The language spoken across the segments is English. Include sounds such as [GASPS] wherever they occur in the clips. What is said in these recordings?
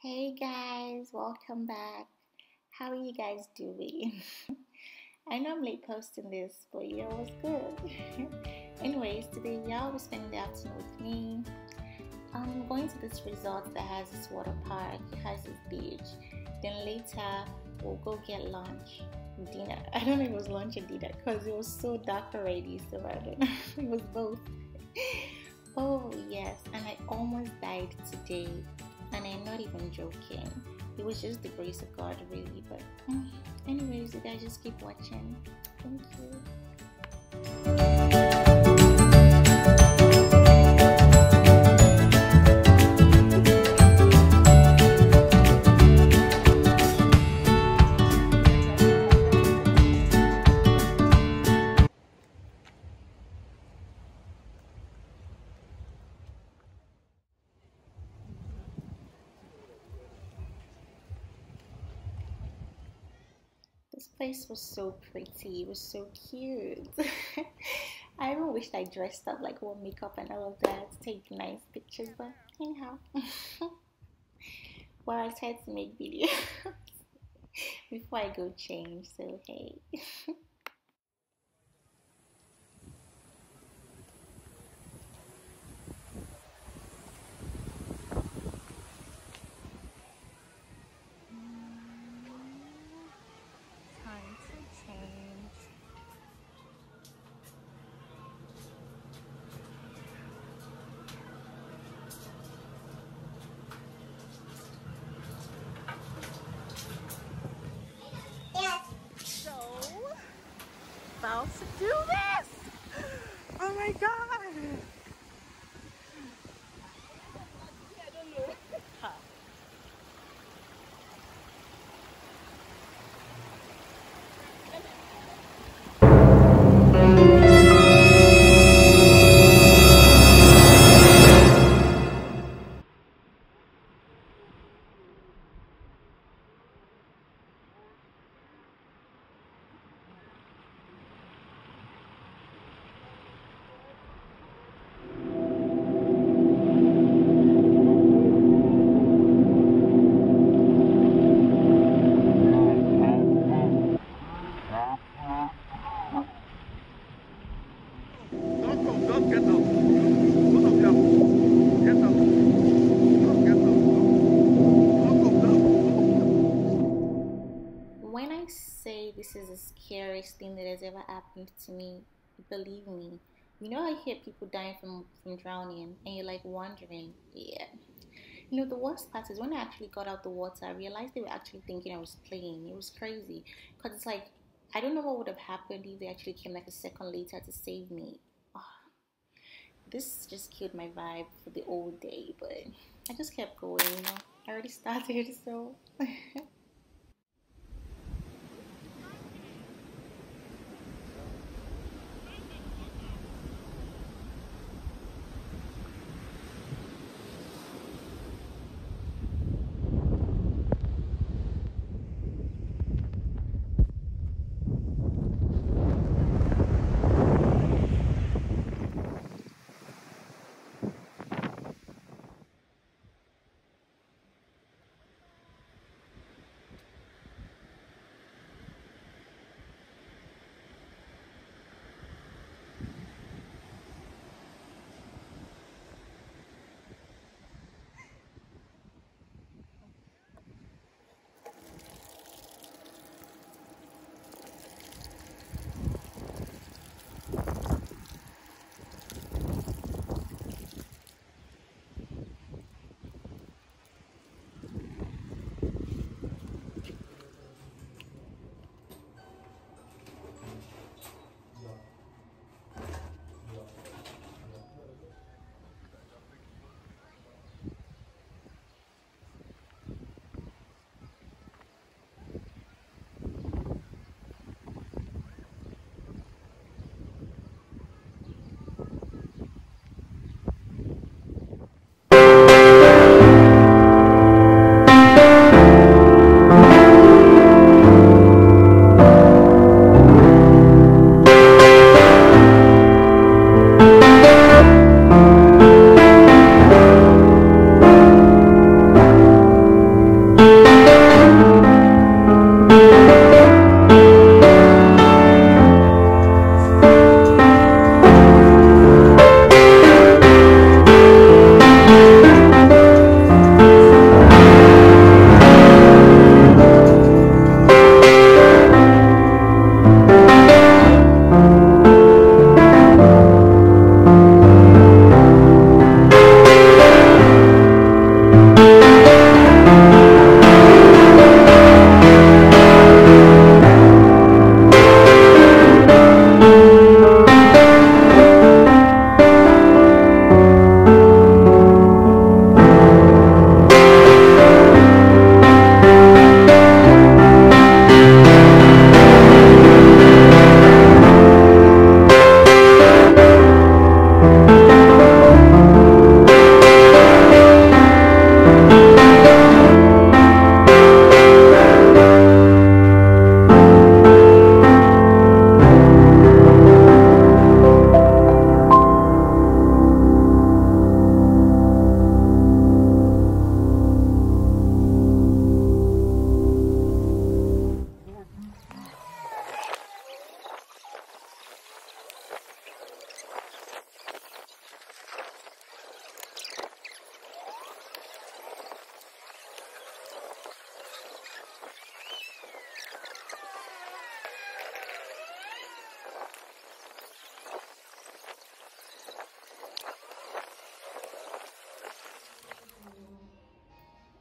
Hey guys, welcome back. How are you guys doing? [LAUGHS] I normally post in this, but yeah, it was good. [LAUGHS] Anyways, today y'all will spending the afternoon with me. I'm going to this resort that has this water park, it has this beach. Then later we'll go get lunch, dinner. [LAUGHS] I don't know if it was lunch or dinner because it was so dark already, so I don't know. it was both. oh yes, and I almost died today and I'm not even joking. It was just the grace of God, really. But, mm, anyways, you guys just keep watching. Thank you. This place was so pretty. It was so cute. [LAUGHS] I even wished I dressed up like wore makeup and all of that to take nice pictures, but anyhow. [LAUGHS] well, I tried to make videos [LAUGHS] before I go change, so hey. Time to change. So, about to do this! [GASPS] Oh my god! This is the scariest thing that has ever happened to me, believe me. You know, I hear people dying from, from drowning, and you're like wondering, yeah. You know, the worst part is when I actually got out the water, I realized they were actually thinking I was playing. It was crazy. Because it's like, I don't know what would have happened if they actually came like a second later to save me. Ah, this just killed my vibe for the whole day, but I just kept going, you know. I already [LAUGHS] started, so. [LAUGHS]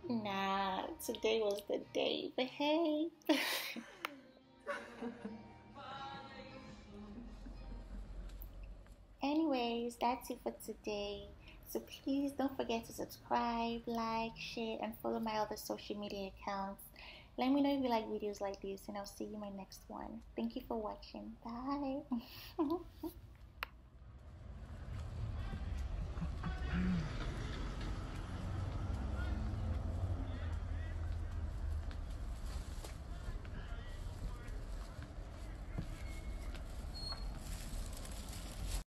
Nah, today was the day, but hey. Anyways, that's it for today. So please don't forget to subscribe, like, share, and follow my other social media accounts. Let me know if you like videos like this, and I'll see you in my next one. Thank you for watching. Bye. [LAUGHS]